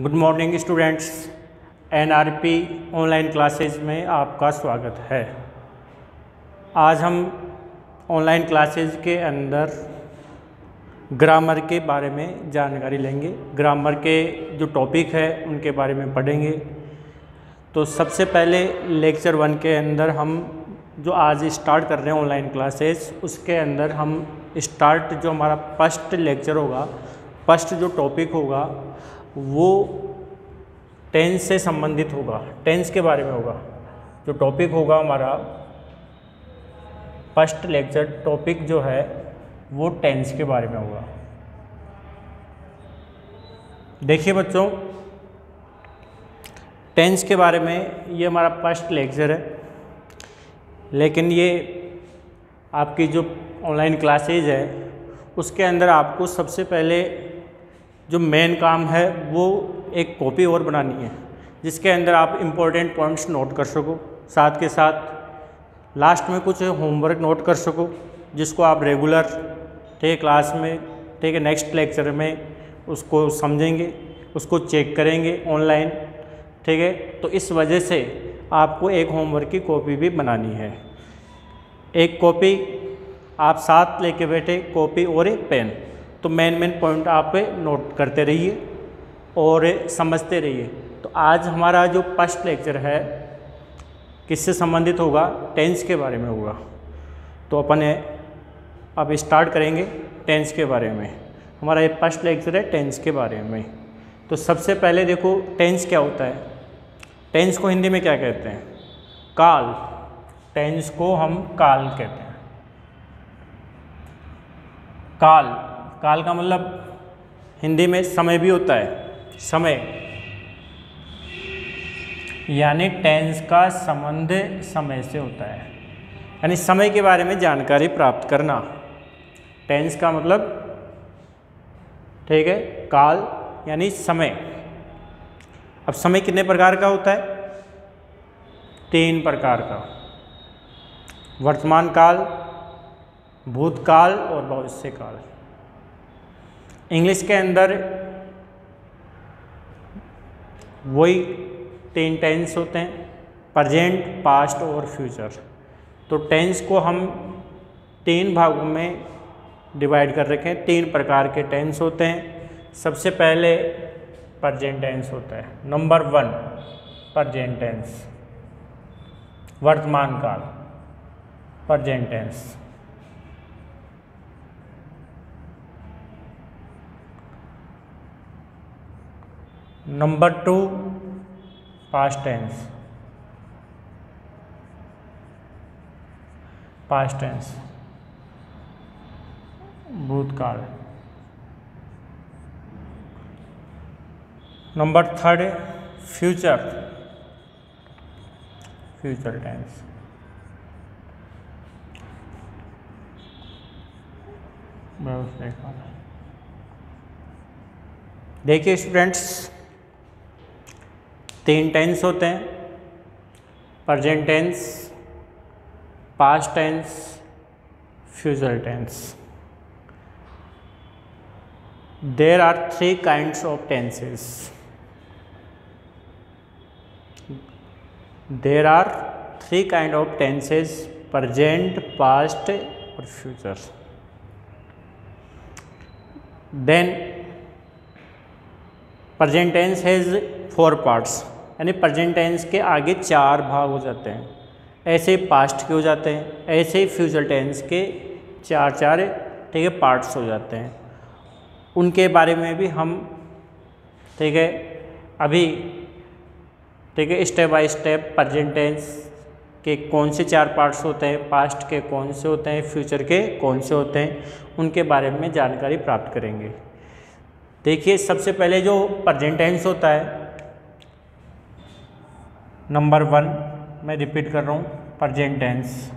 Good morning students NRP online classes में आपका स्वागत है। आज हम ऑनलाइन क्लासेज के अंदर ग्रामर के बारे में जानकारी लेंगे। ग्रामर के जो टॉपिक है, उनके बारे में पढ़ेंगे। तो सबसे पहले लेक्चर वन के अंदर हम जो आज स्टार्ट कर रहे हैं ऑनलाइन क्लासेस उसके अंदर हम स्टार्ट जो हमारा फ़र्स्ट लेक्चर होगा फ़र्स्ट जो टॉपिक होगा वो टेंस से संबंधित होगा टेंस के बारे में होगा। जो टॉपिक होगा हमारा फ़र्स्ट लेक्चर टॉपिक जो है, वो टेंस के बारे में होगा। देखिए बच्चों टेंस के बारे में ये हमारा फ़र्स्ट लेक्चर है। लेकिन ये आपकी जो ऑनलाइन क्लासेज है, उसके अंदर आपको सबसे पहले जो मेन काम है, वो एक कॉपी और बनानी है, जिसके अंदर आप इम्पोर्टेंट पॉइंट्स नोट कर सको। साथ के साथ लास्ट में कुछ होमवर्क नोट कर सको, जिसको आप रेगुलर ठीक क्लास में ठीक है नेक्स्ट लेक्चर में उसको समझेंगे, उसको चेक करेंगे ऑनलाइन ठीक है? तो इस वजह से आपको एक होमवर्क की कॉपी भी बनानी है। एक कॉपी आप साथ लेके बैठे कॉपी और एक पेन तो मेन मेन पॉइंट आप नोट करते रहिए और समझते रहिए। तो आज हमारा जो फ़र्स्ट लेक्चर है, किससे संबंधित होगा? टेंस के बारे में होगा। तो अपन अब स्टार्ट करेंगे टेंस के बारे में। हमारा ये फ़र्स्ट लेक्चर है टेंस के बारे में। तो सबसे पहले देखो टेंस क्या होता है? टेंस को हिंदी में क्या कहते हैं? काल। टेंस को हम काल कहते हैं। काल। काल का मतलब हिंदी में समय भी होता है, समय। यानी टेंस का संबंध समय से होता है। यानी समय के बारे में जानकारी प्राप्त करना। टेंस का मतलब ठीक है, काल यानी समय। अब समय कितने प्रकार का होता है? तीन प्रकार का। वर्तमान काल, भूतकाल और भविष्य काल इंग्लिश के अंदर वही तीन टेंस होते हैं प्रजेंट पास्ट और फ्यूचर तो टेंस को हम तीन भागों में डिवाइड कर रखे हैं, तीन प्रकार के टेंस होते हैं. सबसे पहले प्रजेंट टेंस होता है. नंबर वन प्रजेंट टेंस वर्तमान काल present tense number two past tense past tense भूतकाल number third future future tense देखिए स्टूडेंट्स तीन टेंस होते हैं। Present tense past tense future tense there are three kinds of tenses there are three kind of tenses present past और future then present tense has four parts यानी present tense के आगे चार भाग हो जाते हैं। ऐसे पास्ट के हो जाते हैं, ऐसे ही फ्यूचर टेंस के चार चार ठीक है पार्ट्स हो जाते हैं। उनके बारे में भी हम, ठीक है, अभी, ठीक है step by step present tense के कौन से चार पार्ट्स होते हैं पास्ट के कौन से होते हैं फ्यूचर के कौन से होते हैं, उनके बारे में जानकारी प्राप्त करेंगे। देखिए, सबसे पहले जो प्रजेंट टेंस होता है नंबर वन, मैं रिपीट कर रहा हूँ प्रजेंट टेंस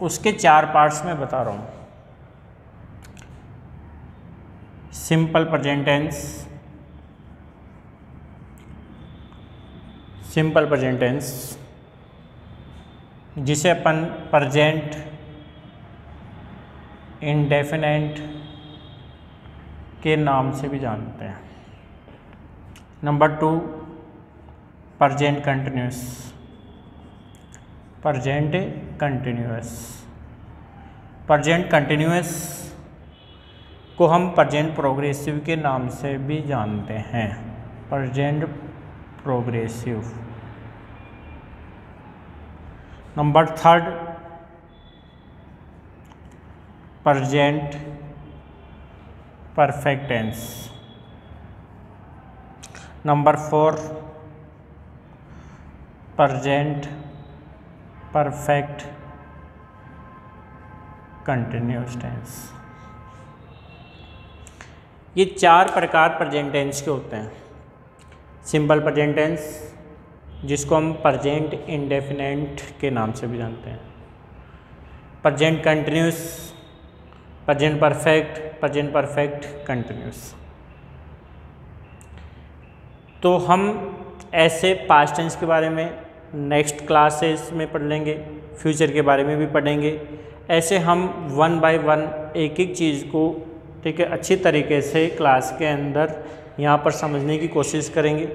उसके चार पार्ट्स में बता रहा हूँ। Simple present tense simple present tense जिसे अपन प्रजेंट इंडेफिनेंट के नाम से भी जानते हैं। Number two present continuous present continuous present continuous को हम प्रजेंट प्रोग्रेसिव के नाम से भी जानते हैं। Present progressive number third present perfect tense number four present perfect continuous tense ये चार प्रकार प्रजेंट टेंस के होते हैं। सिंपल प्रजेंट टेंस जिसको हम प्रजेंट इंडेफिनेंट के नाम से भी जानते हैं। Present continuous present perfect present perfect continuous तो हम ऐसे पास्ट टेंस के बारे में नेक्स्ट क्लासेस में पढ़ लेंगे फ्यूचर के बारे में भी पढ़ेंगे। ऐसे हम वन बाय वन एक एक चीज़ को, ठीक है, अच्छी तरीके से क्लास के अंदर यहाँ पर समझने की कोशिश करेंगे।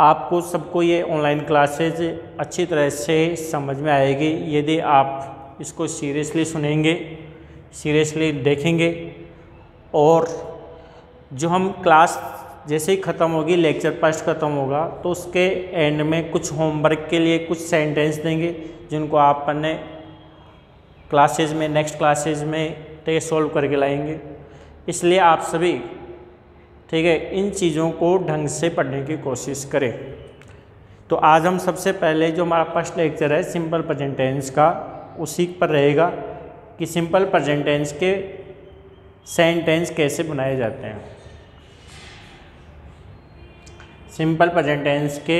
आपको सबको ये ऑनलाइन क्लासेज अच्छी तरह से समझ में आएगी। यदि आप इसको सीरियसली सुनेंगे सीरियसली देखेंगे और जो हम क्लास जैसे ही ख़त्म होगी लेक्चर फ़र्स्ट ख़त्म होगा तो उसके एंड में कुछ होमवर्क के लिए कुछ सेंटेंस देंगे, जिनको आप अपने क्लासेज में नेक्स्ट क्लासेज में है सोल्व करके लाएँगे। इसलिए आप सभी, ठीक है, इन चीज़ों को ढंग से पढ़ने की कोशिश करें। तो आज हम सबसे पहले जो हमारा फ़र्स्ट लेक्चर है सिंपल प्रेजेंट टेंस का, उसी पर रहेगा कि सिंपल प्रेजेंट टेंस के सेंटेंस कैसे बनाए जाते हैं। सिंपल प्रेजेंट टेंस के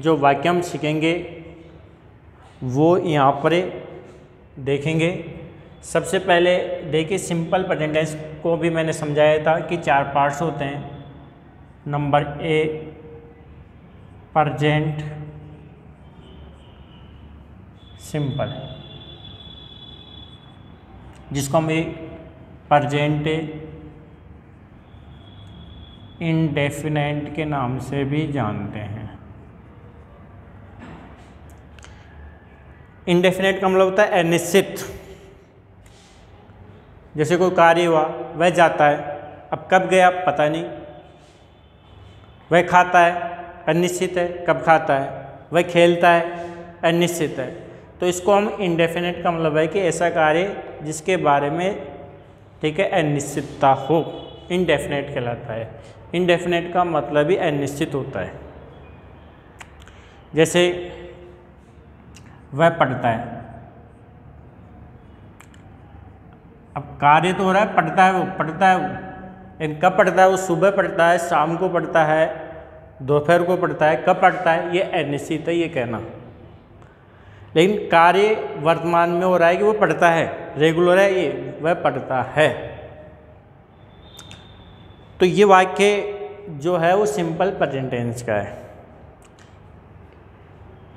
जो वाक्य हम सीखेंगे, वो यहाँ पर देखेंगे। सबसे पहले देखिए, सिंपल प्रेजेंट टेंस को भी मैंने समझाया था कि चार पार्ट्स होते हैं। Number A, present, simple. जिसको हम प्रजेंट इनडेफिनेंट के नाम से भी जानते हैं। इनडेफिनेट का मतलब होता है अनिश्चित। जैसे कोई कार्य हुआ, वह जाता है, अब कब गया पता नहीं। वह खाता है, अनिश्चित है, कब खाता है। वह खेलता है, अनिश्चित है। तो इसको हम इनडेफिनेट का मतलब है कि ऐसा कार्य जिसके बारे में, ठीक है, अनिश्चितता हो इनडेफिनेट कहलाता है। इनडेफिनेट का मतलब ही अनिश्चित होता है। जैसे वह पढ़ता है। अब कार्य तो हो रहा है, पढ़ता है वो, पढ़ता है वो। लेकिन कब पढ़ता है वो? सुबह पढ़ता है, शाम को पढ़ता है, दोपहर को पढ़ता है, कब पढ़ता है? ये अनिश्चित है, ये कहना। लेकिन कार्य वर्तमान में हो रहा है कि वो पढ़ता है रेगुलर है, ये, वह पढ़ता है। तो ये वाक्य जो है वो सिंपल प्रेजेंट टेंस का है।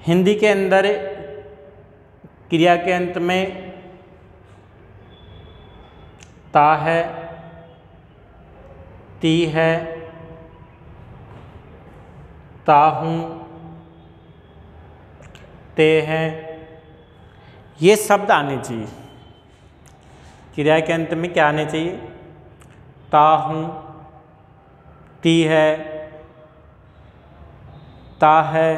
हिंदी के अंदर, क्रिया के अंत में, ता है, ती है, ता हूँ, ते हैं, ये शब्द आने चाहिए। क्रिया के अंत में क्या आने चाहिए? ता हूँ ती है, ता है,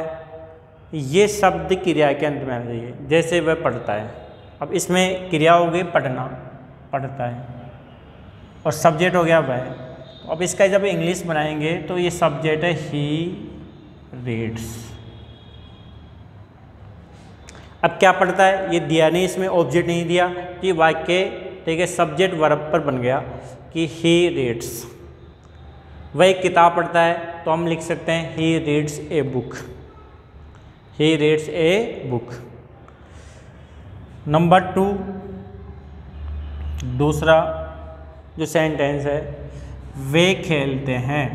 ये शब्द क्रिया के अंत में आ जैसे वह पढ़ता है। अब इसमें क्रिया हो गई, पढ़ना, पढ़ता है। और सब्जेक्ट हो गया वह। अब इसका जब इंग्लिश बनाएँगे तो ये सब्जेक्ट है ही रीड्स अब क्या पढ़ता है? ये दिया नहीं, इसमें ऑब्जेक्ट नहीं दिया कि वाक्य, ठीक है सब्जेक्ट वर्ब पर बन गया कि ही रीड्स वह एक किताब पढ़ता है तो हम लिख सकते हैं he reads a book he reads a book number two दूसरा जो सेंटेंस है, वे खेलते हैं,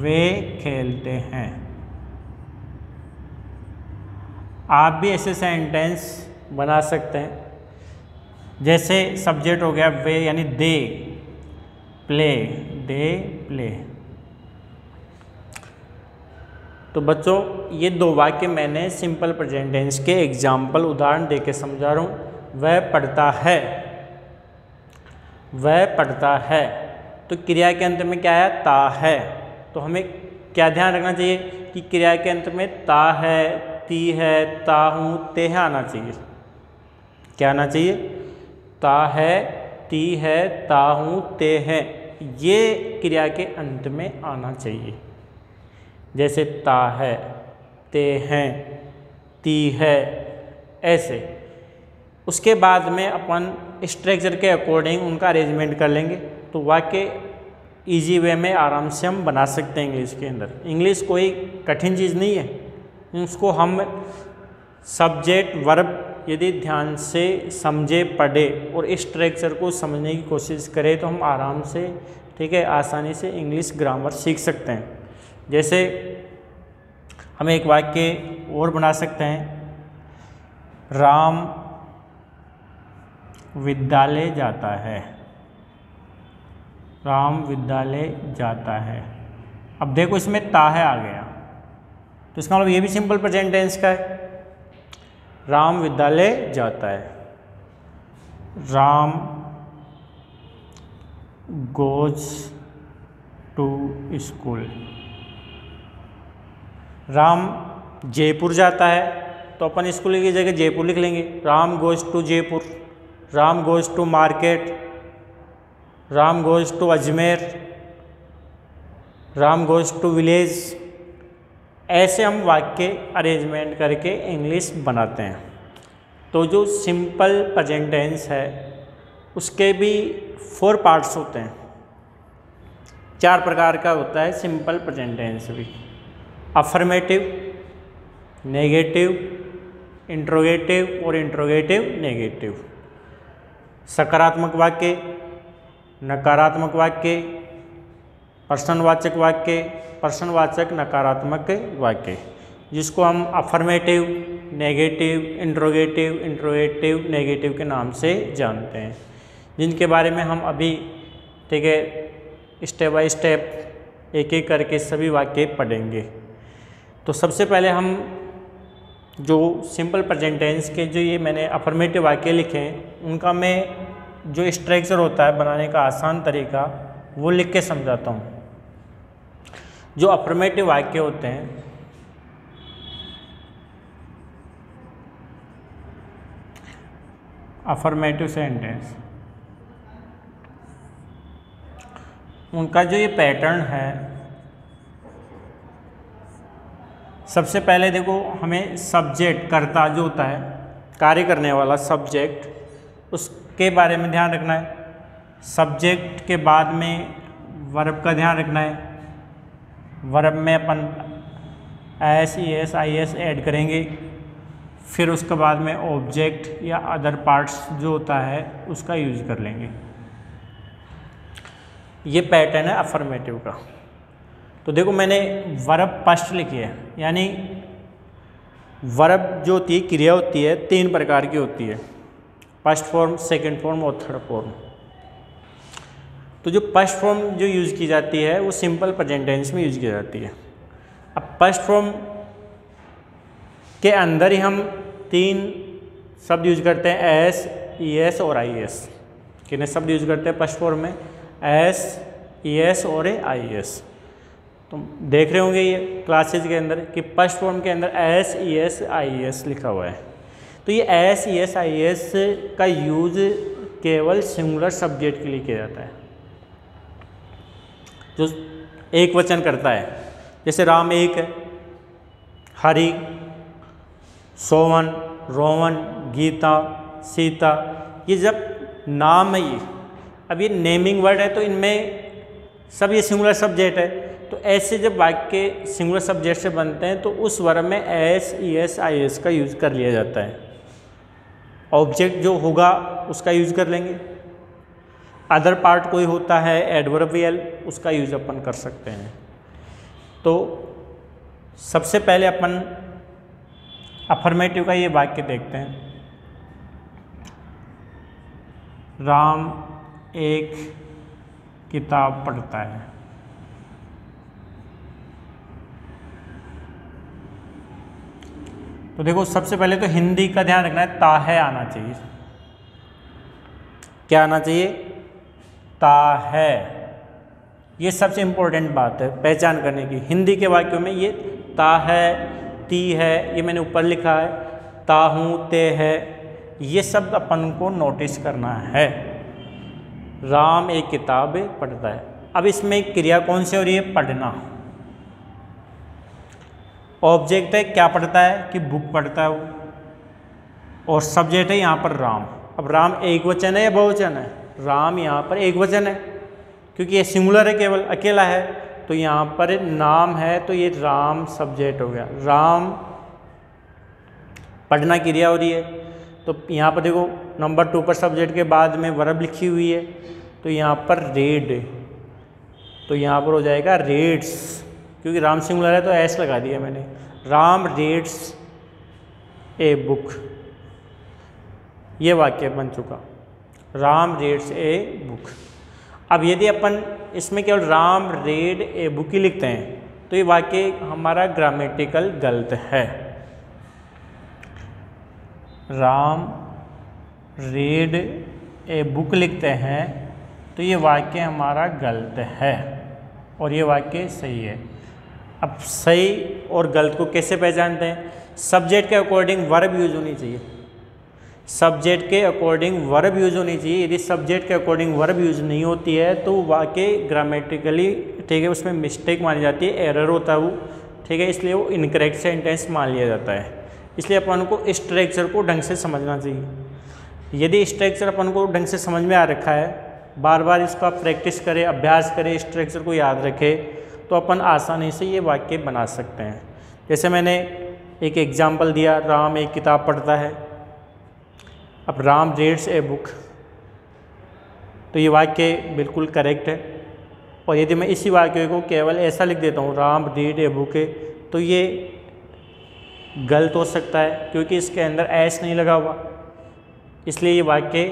वे खेलते हैं. आप भी ऐसे सेंटेंस बना सकते हैं। जैसे सब्जेक्ट हो गया, वे यानी दे प्ले दे प्ले तो बच्चों, ये दो वाक्य मैंने सिंपल प्रेजेंट टेंस के एग्ज़ाम्पल उदाहरण दे के समझा रहा हूँ। वह पढ़ता है। वह पढ़ता है। तो क्रिया के अंत में क्या आया ता है। तो हमें क्या ध्यान रखना चाहिए कि क्रिया के अंत में ता है, ती है, ता हूँ, ते है आना चाहिए। क्या आना चाहिए? ता है, ती है, ता हूँ, ते है। ये क्रिया के अंत में आना चाहिए। जैसे ता है, ते हैं, ती है, ऐसे। उसके बाद में अपन स्ट्रक्चर के अकॉर्डिंग उनका अरेंजमेंट कर लेंगे तो वाक्य इजी वे में आराम से हम बना सकते हैं इंग्लिश के अंदर। इंग्लिश कोई कठिन चीज़ नहीं है। उसको हम सब्जेक्ट वर्ब यदि ध्यान से समझे, पढ़े और स्ट्रक्चर को समझने की कोशिश करें तो हम आराम से, ठीक है, आसानी से इंग्लिश ग्रामर सीख सकते हैं। जैसे हम एक वाक्य और बना सकते हैं। राम विद्यालय जाता है। राम विद्यालय जाता है। अब देखो इसमें ता है आ गया। तो इसका मतलब ये भी सिंपल प्रेजेंट टेंस का है। राम विद्यालय जाता है। Ram goes to school. Ram Jaipur जाता है तो अपन स्कूल की जगह जयपुर लिख लेंगे। Ram goes to Jaipur, Ram goes to market, Ram goes to Ajmer, Ram goes to village. ऐसे हम वाक्य अरेंजमेंट करके इंग्लिश बनाते हैं। तो जो सिंपल प्रेजेंट टेंस है, उसके भी फोर पार्ट्स होते हैं। चार प्रकार का होता है सिंपल प्रेजेंट टेंस भी। अफर्मेटिव नेगेटिव इंट्रोगेटिव और इंट्रोगेटिव नेगेटिव सकारात्मक वाक्य, नकारात्मक वाक्य, प्रश्नवाचक वाक्य, प्रश्नवाचक, नकारात्मक वाक्य. जिसको हम affirmative negative interrogative interrogative negative के नाम से जानते हैं। जिनके बारे में हम अभी, ठीक है स्टेप बाय स्टेप एक एक करके सभी वाक्य पढ़ेंगे। तो सबसे पहले हम जो सिंपल प्रेजेंट टेंस के जो ये मैंने अफर्मेटिव वाक्य लिखे हैं, उनका मैं जो स्ट्रक्चर होता है बनाने का आसान तरीका, वो लिख के समझाता हूँ। जो अफर्मेटिव वाक्य होते हैं अफर्मेटिव सेंटेंस उनका जो ये पैटर्न है सबसे पहले देखो, हमें सब्जेक्ट करता जो होता है, कार्य करने वाला सब्जेक्ट उसके बारे में ध्यान रखना है। सब्जेक्ट के बाद में वर्ब का ध्यान रखना है। वर्ब में अपन S E S I S add करेंगे। फिर उसके बाद में ऑब्जेक्ट या अदर पार्ट्स जो होता है, उसका यूज़ कर लेंगे। ये पैटर्न है अफर्मेटिव का। तो देखो मैंने वर्ब फ़र्स्ट लिखी है, यानी वर्ब जो होती है, क्रिया होती है, तीन प्रकार की होती है। फ़र्स्ट फॉर्म सेकंड फॉर्म और थर्ड फॉर्म तो जो फ़र्स्ट फॉर्म जो यूज़ की जाती है, वो सिंपल प्रेजेंट टेंस में यूज़ की जाती है। अब फ़र्स्ट फॉर्म के अंदर ही हम तीन शब्द यूज़ करते हैं एस ई एस और आई एस कितने शब्द यूज़ करते हैं फ़र्स्ट फॉर्म में? एस ई एस और आई एस तो देख रहे होंगे ये क्लासेज के अंदर कि फ़र्स्ट फॉर्म के अंदर S E S I S लिखा हुआ है। तो ये S E S I S का यूज़ केवल सिंगुलर सब्जेक्ट के लिए किया जाता है। जो एक वचन करता है, जैसे राम एक है, हरि सोवन रोवन गीता, सीता, ये जब नाम है ये, अब ये नेमिंग वर्ड है तो इनमें सब ये सिंगुलर सब्जेक्ट है। तो ऐसे जब वाक्य सिंगुलर सब्जेक्ट से बनते हैं तो उस वर्ग में S E S I S का यूज़ कर लिया जाता है। ऑब्जेक्ट जो होगा, उसका यूज़ कर लेंगे। अदर पार्ट कोई होता है एडवर्बियल उसका यूज़ अपन कर सकते हैं। तो सबसे पहले अपन अफर्मेटिव का ये वाक्य देखते हैं। राम एक किताब पढ़ता है। तो देखो, सबसे पहले तो हिंदी का ध्यान रखना है ताहे आना चाहिए। क्या आना चाहिए? ता है। ये सबसे इम्पोर्टेंट बात है, पहचान करने की। हिंदी के वाक्यों में ये ता है, ती है, ये मैंने ऊपर लिखा है। ता हूँ, ते है, ये शब्द अपन को नोटिस करना है। राम एक किताब पढ़ता है। अब इसमें क्रिया कौन सी हो रही है? पढ़ना। ऑब्जेक्ट है, क्या पढ़ता है, कि बुक पढ़ता है वो। और सब्जेक्ट है यहाँ पर राम। अब राम एक वचन है या बहुवचन है? राम यहाँ पर एक वचन है, क्योंकि ये सिंगुलर है, केवल अकेला है। तो यहाँ पर नाम है तो ये राम सब्जेक्ट हो गया। राम पढ़ना क्रिया हो रही है। तो यहाँ पर देखो नंबर टू पर सब्जेक्ट के बाद में वर्ब लिखी हुई है। तो यहाँ पर रेड तो यहाँ पर हो जाएगा रेड्स क्योंकि राम सिंगुलर है तो ऐस लगा दिया मैंने। Ram reads a book. ये वाक्य बन चुका। Ram reads a book. अब यदि अपन इसमें केवल राम रेड ए बुक ही लिखते हैं तो ये वाक्य हमारा ग्रामेटिकल गलत है। राम रेड ए बुक लिखते हैं तो ये वाक्य हमारा गलत है और ये वाक्य सही है। अब सही और गलत को कैसे पहचानते हैं? सब्जेक्ट के अकॉर्डिंग वर्ब यूज़ होनी चाहिए। सब्जेक्ट के अकॉर्डिंग वर्ब यूज़ होनी चाहिए। यदि सब्जेक्ट के अकॉर्डिंग वर्ब यूज़ नहीं होती है तो वाक्य ग्रामेटिकली ठीक है, उसमें मिस्टेक मानी जाती है एरर होता है वो, ठीक है, इसलिए वो इनकरेक्ट सेंटेंस मान लिया जाता है। इसलिए अपन को स्ट्रक्चर को ढंग से समझना चाहिए। यदि स्ट्रक्चर अपन को ढंग से समझ में आ रखा है, बार बार इसका प्रैक्टिस करें, अभ्यास करें स्ट्रक्चर को याद रखें तो अपन आसानी से ये वाक्य बना सकते हैं। जैसे मैंने एक एग्ज़ाम्पल दिया, राम एक किताब पढ़ता है। अब राम रीड्स ए बुक तो ये वाक्य बिल्कुल करेक्ट है। और यदि मैं इसी वाक्य को केवल ऐसा लिख देता हूँ, राम रीड ए बुक तो ये गलत हो सकता है, क्योंकि इसके अंदर ऐस नहीं लगा हुआ। इसलिए ये वाक्य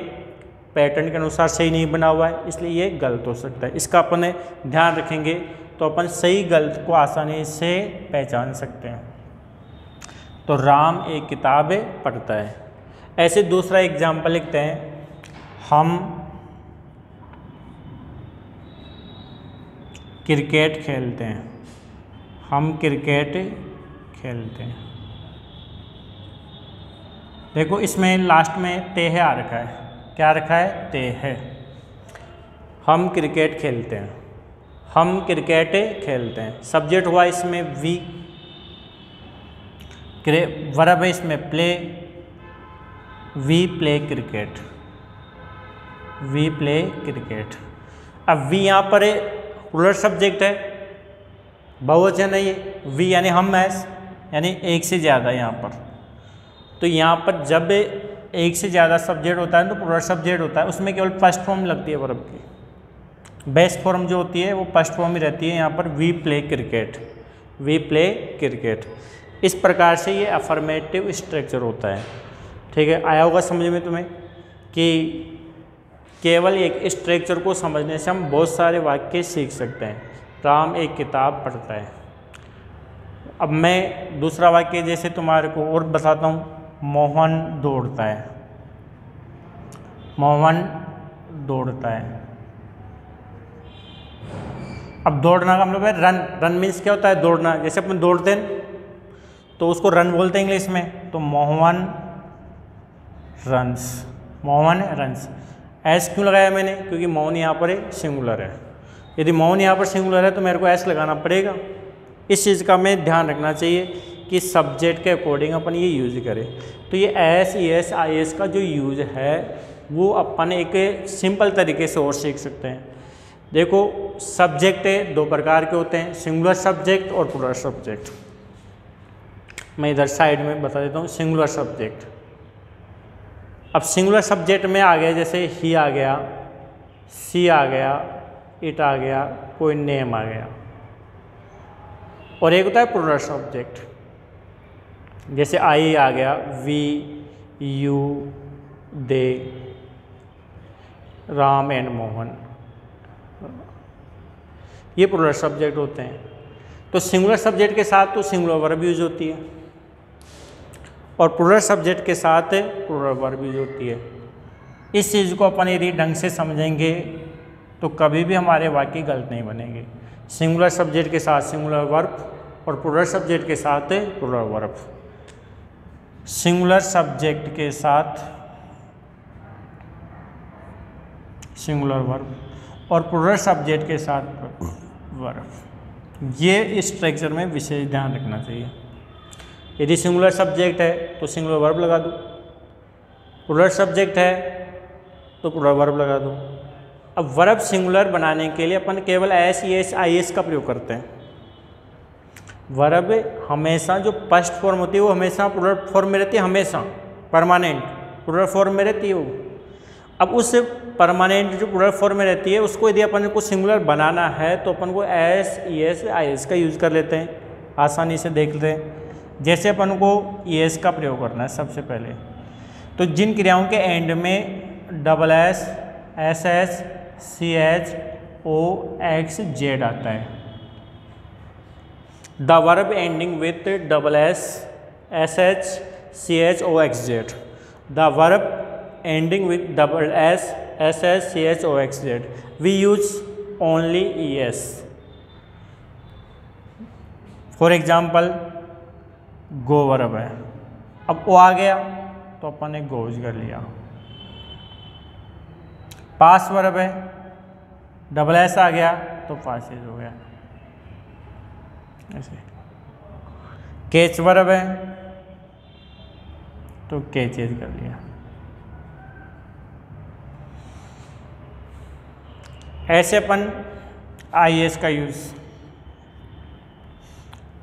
पैटर्न के अनुसार सही नहीं बना हुआ है, इसलिए ये गलत हो सकता है। इसका अपन ध्यान रखेंगे। तो अपन सही गलत को आसानी से पहचान सकते हैं। तो राम एक किताब पढ़ता है। ऐसे दूसरा एग्ज़ाम्पल लिखते हैं। हम क्रिकेट खेलते हैं। हम क्रिकेट खेलते हैं। देखो, इसमें लास्ट में ते है आ रखा है। क्या रखा है? ते है हम क्रिकेट खेलते हैं। हम क्रिकेट खेलते हैं। सब्जेक्ट हुआ इसमें वी वर्ब है इसमें play, we play cricket. We play cricket. अब वी यहाँ पर प्लूरल सब्जेक्ट है। बहुवचन है ये। वी यानी हम मैस यानी एक से ज़्यादा यहाँ पर। तो यहाँ पर जब एक से ज़्यादा सब्जेक्ट होता है तो प्लूरल सब्जेक्ट होता है। उसमें केवल फ़र्स्ट फॉर्म लगती है वर्ब की। बेस्ट फॉर्म जो होती है वो फ़र्स्ट फॉर्म ही रहती है यहाँ पर we play cricket, we play cricket. इस प्रकार से ये अफर्मेटिव स्ट्रक्चर होता है। ठीक है, आया होगा समझ में तुम्हें कि केवल एक स्ट्रक्चर को समझने से हम बहुत सारे वाक्य सीख सकते हैं। राम एक किताब पढ़ता है। अब मैं दूसरा वाक्य जैसे तुम्हारे को और बताता हूँ। मोहन दौड़ता है। मोहन दौड़ता है। अब दौड़ना का मतलब है रन रन मीन्स क्या होता है? दौड़ना. जैसे अपन दौड़ते हैं तो उसको रन बोलते हैं इंग्लिश में. तो Mohan runs Mohan runs S क्यों लगाया मैंने? क्योंकि मोहन यहाँ पर सिंगुलर है. यदि मोहन यहाँ पर सिंगुलर है तो मेरे को एस लगाना पड़ेगा. इस चीज़ का हमें ध्यान रखना चाहिए कि सब्जेक्ट के अकॉर्डिंग अपन ये यूज़ करें. तो ये S E S I S का जो यूज़ है, वो अपन एक सिंपल तरीके से और सीख सकते हैं. देखो सब्जेक्ट दो प्रकार के होते हैं सिंगुलर सब्जेक्ट और प्लूरल सब्जेक्ट मैं इधर साइड में बता देता हूँ सिंगुलर सब्जेक्ट अब सिंगुलर सब्जेक्ट में आ गया, जैसे ही आ गया सी आ गया इट आ गया, कोई नेम आ गया. और एक होता है प्लूरल सब्जेक्ट जैसे आई आ गया we you they, Ram and Mohan. ये प्लूरल सब्जेक्ट होते हैं। तो सिंगुलर सब्जेक्ट के साथ तो सिंगुलर वर्ब यूज़ होती है। और प्लूरल सब्जेक्ट के साथ प्लूरल वर्ब यूज़ होती है। इस चीज़ को अपन यदि ढंग से समझेंगे तो कभी भी हमारे वाक्य गलत नहीं बनेंगे। सिंगुलर सब्जेक्ट के साथ सिंगुलर वर्ब और प्लूरल सब्जेक्ट के साथ प्लूरल वर्ब सिंगुलर सब्जेक्ट के साथ सिंगुलर वर्ब और प्लूरल सब्जेक्ट के साथ वर्ब ये स्ट्रक्चर में विशेष ध्यान रखना चाहिए। यदि सिंगुलर सब्जेक्ट है तो सिंगुलर वर्ब लगा दो। प्लूरल सब्जेक्ट है तो प्लूरल वर्ब लगा दो। अब वर्ब सिंगुलर बनाने के लिए अपन केवल S E S I S का प्रयोग करते हैं। वर्ब हमेशा जो फ़र्स्ट फॉर्म होती है, वो हमेशा प्लूरल फॉर्म में रहती है, हमेशा परमानेंट प्लूरल फॉर्म में रहती है वो। अब उस परमानेंट जो प्लूरल फॉर्म में रहती है, उसको यदि अपन को सिंगुलर बनाना है तो अपन को S E S I S का यूज़ कर लेते हैं। आसानी से देख लेते हैं। जैसे अपन को ई एस का प्रयोग करना है सबसे पहले। तो जिन क्रियाओं के एंड में double S S S C H O X Z आता है। The verb ending with double S S H C H O X Z the verb ending C H O X CH, we use only E S for example go verb है। अब वो आ गया तो अपन ने goes कर लिया। Pass verb है। Double S आ गया तो पासेज हो गया। ऐसे। केच वर्ब है। तो केचेज कर लिया। ऐसे अपन आई का use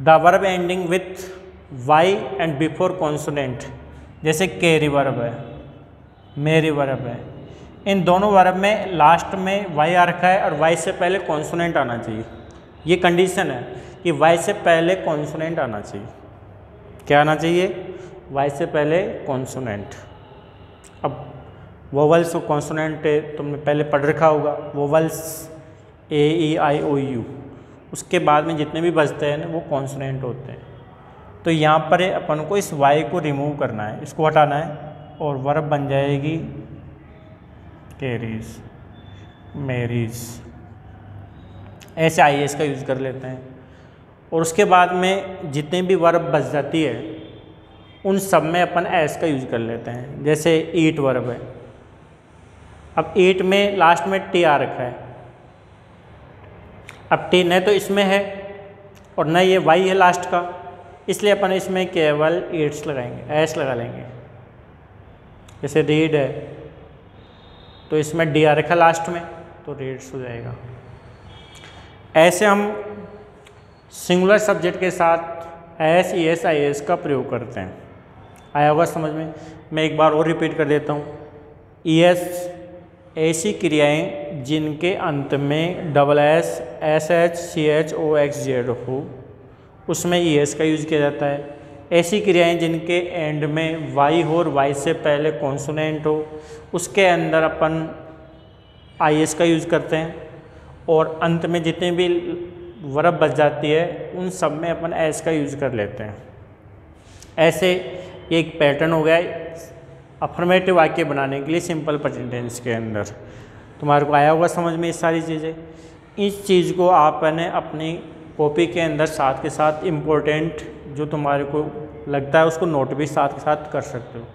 the verb ending with Y and before consonant जैसे केरी वर्ब है मेरी वर्ब है. इन दोनों वर्ब में लास्ट में वाई आ रखा है और वाई से पहले कॉन्सोनेंट आना चाहिए. ये कंडीशन है कि वाई से पहले कॉन्सोनेंट आना चाहिए. क्या आना चाहिए? वाई से पहले कॉन्सोनेंट अब वोवल्स और कॉन्सोनेंट तुमने पहले पढ़ रखा होगा। Vowels A E I O you उसके बाद में जितने भी बजते हैं ना, वो कॉन्सोनेंट होते हैं। तो यहाँ पर अपन को इस वाई को रिमूव करना है। इसको हटाना है और वर्ब बन जाएगी केरीज मेरीज ऐसे आई एस का यूज़ कर लेते हैं। और उसके बाद में जितने भी वर्ब बच जाती है, उन सब में अपन एस का यूज़ कर लेते हैं। जैसे ईट वर्ब है। अब एट में लास्ट में टी आ रखा है। अब टी न तो इसमें है और न ये वाई है लास्ट का। इसलिए अपन इसमें केवल एट्स लगाएँगे एस लगा लेंगे। जैसे रीड है तो इसमें डी आ रखा लास्ट में तो रीड्स हो जाएगा। ऐसे हम सिंगुलर सब्जेक्ट के साथ S E S I S का प्रयोग करते हैं। आया होगा समझ में? मैं एक बार और रिपीट कर देता हूँ। ई एस ऐसी क्रियाएँ जिनके अंत में double S S H, C H, O X, Z हो, उसमें ई एस का यूज़ किया जाता है। ऐसी क्रियाएँ जिनके एंड में वाई हो और वाई से पहले कॉन्सोनेंट हो, उसके अंदर अपन आई एस का यूज़ करते हैं और अंत में जितने भी वर्ब बच जाती है, उन सब में अपन एस का यूज़ कर लेते हैं। ऐसे एक पैटर्न हो गया अफर्मेटिव वाक्य बनाने के लिए सिंपल प्रेजेंटेंस के अंदर। तुम्हारे को आया होगा समझ में ये सारी चीज़ें। इस चीज़ को आपने अपनी कॉपी के अंदर साथ के साथ इम्पोर्टेंट जो तुम्हारे को लगता है उसको नोट भी साथ के साथ कर सकते हो।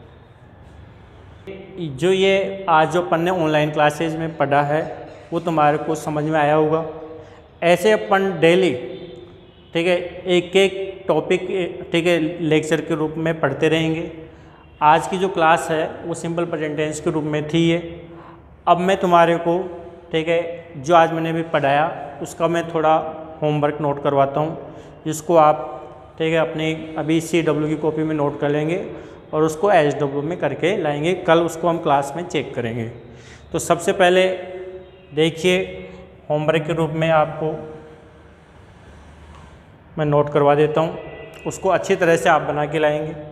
जो ये आज जो अपन ने ऑनलाइन क्लासेज में पढ़ा है, वो तुम्हारे को समझ में आया होगा। ऐसे अपन डेली ठीक है एक एक टॉपिक ठीक है लेक्चर के रूप में पढ़ते रहेंगे। आज की जो क्लास है, वो सिंपल प्रेजेंटेंस के रूप में थी ये। अब मैं तुम्हारे को, ठीक है, जो आज मैंने भी पढ़ाया, उसका मैं थोड़ा होमवर्क नोट करवाता हूँ। जिसको आप, ठीक है, अपनी अभी सी डब्ल्यू की कॉपी में नोट कर लेंगे और उसको एच डब्ल्यू में करके लाएँगे। कल उसको हम क्लास में चेक करेंगे। तो सबसे पहले देखिए होमवर्क के रूप में आपको मैं नोट करवा देता हूँ। उसको अच्छी तरह से आप बना के लाएँगे।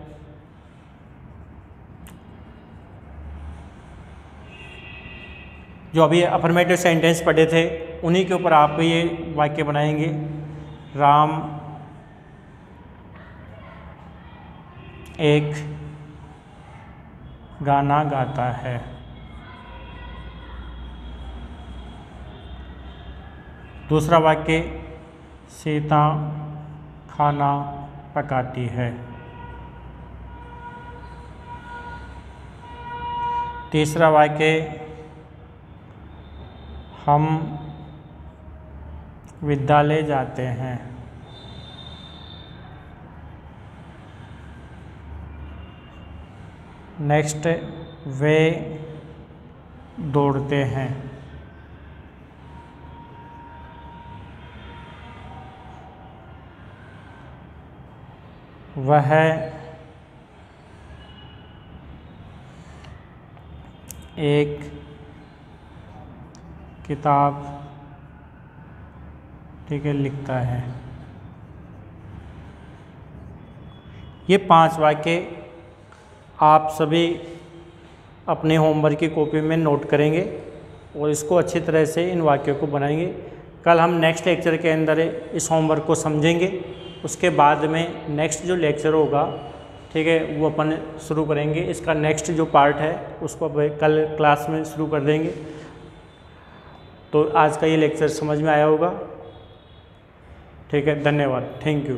जो अभी अफर्मेटिव सेंटेंस पढ़े थे, उन्हीं के ऊपर आप ये वाक्य बनाएँगे। राम, एक गाना गाता है। दूसरा वाक्य, सीता खाना पकाती है। तीसरा वाक्य हम विद्यालय जाते हैं। नेक्स्ट वे दौड़ते हैं। वह एक किताब ठीक है, लिखता है। ये पाँच वाक्य आप सभी अपने होमवर्क की कॉपी में नोट करेंगे और इसको अच्छी तरह से इन वाक्यों को बनाएँगे। कल हम नेक्स्ट लेक्चर के अंदर इस होमवर्क को समझेंगे। उसके बाद में नेक्स्ट जो लेक्चर होगा, ठीक है, वो अपन शुरू करेंगे। इसका नेक्स्ट जो पार्ट है, उसको कल क्लास में शुरू कर देंगे। तो आज का ये लेक्चर समझ में आया होगा। ठीक है धन्यवाद। Thank you